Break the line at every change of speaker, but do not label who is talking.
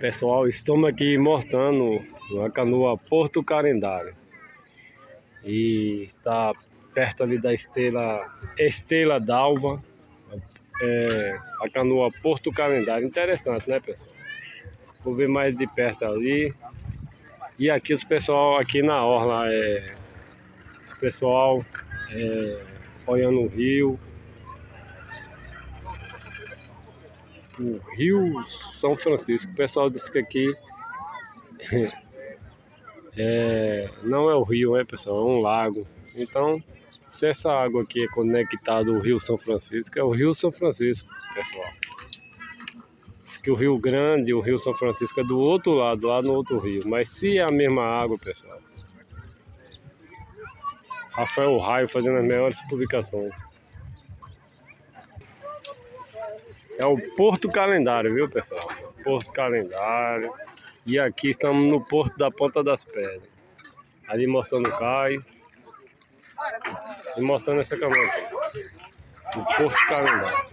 Pessoal, estamos aqui mostrando uma canoa Porto Calendário. E está perto ali da Estrela, Estrela d'Alva. É, a canoa Porto Calendário. Interessante, né, pessoal? Vou ver mais de perto ali. E aqui os pessoal aqui na orla é pessoal é, olhando o rio. O Rio São Francisco. O pessoal disse que aqui é, não é o rio, né, pessoal? É um lago. Então, se essa água aqui é conectada ao Rio São Francisco, é o Rio São Francisco, pessoal. Diz que o Rio Grande, o Rio São Francisco é do outro lado, lá no outro rio. Mas se é a mesma água, pessoal. Rafael Raio fazendo as melhores publicações. É o Porto Calendário, viu, pessoal? Porto Calendário. E aqui estamos no Porto da Ponta das Pedras. Ali mostrando o cais. E mostrando essa aqui. O Porto Calendário.